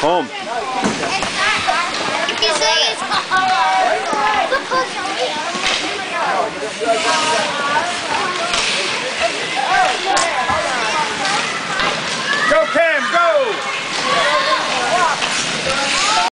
Home.